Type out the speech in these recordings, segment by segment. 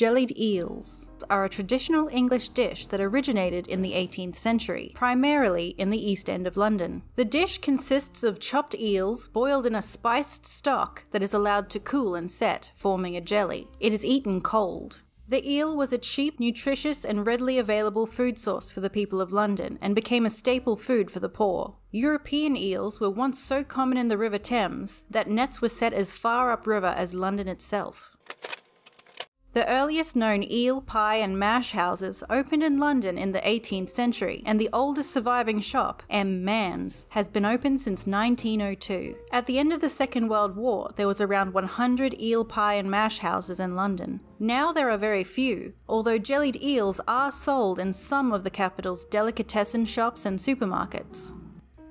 jellied eels are a traditional English dish that originated in the 18th century, primarily in the East End of London. The dish consists of chopped eels boiled in a spiced stock that is allowed to cool and set, forming a jelly. It is eaten cold. The eel was a cheap, nutritious, and readily available food source for the people of London and became a staple food for the poor. European eels were once so common in the River Thames that nets were set as far upriver as London itself. The earliest known eel, pie, and mash houses opened in London in the 18th century, and the oldest surviving shop, M. Manze, has been open since 1902. At the end of the Second World War, there was around 100 eel pie and mash houses in London. Now there are very few, although jellied eels are sold in some of the capital's delicatessen shops and supermarkets.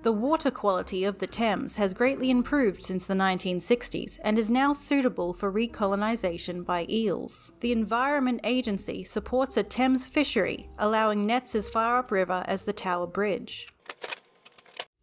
The water quality of the Thames has greatly improved since the 1960s and is now suitable for recolonisation by eels. The Environment Agency supports a Thames fishery, allowing nets as far upriver as the Tower Bridge.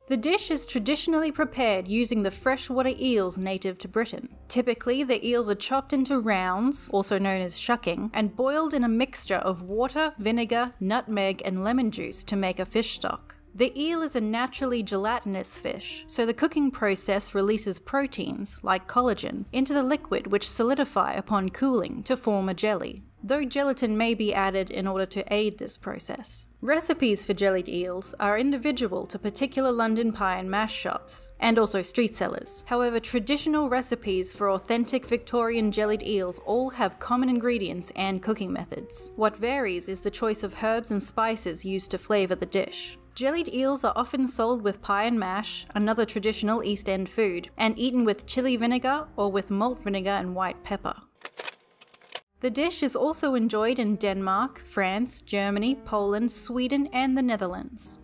The dish is traditionally prepared using the freshwater eels native to Britain. Typically, the eels are chopped into rounds, also known as shucking, and boiled in a mixture of water, vinegar, nutmeg, and lemon juice to make a fish stock. The eel is a naturally gelatinous fish, so the cooking process releases proteins, like collagen, into the liquid which solidify upon cooling to form a jelly, though gelatin may be added in order to aid this process. Recipes for jellied eels are individual to particular London pie and mash shops, and also street sellers. However, traditional recipes for authentic Victorian jellied eels all have common ingredients and cooking methods. What varies is the choice of herbs and spices used to flavour the dish. Jellied eels are often sold with pie and mash, another traditional East End food, and eaten with chili vinegar or with malt vinegar and white pepper. The dish is also enjoyed in Denmark, France, Germany, Poland, Sweden, and the Netherlands.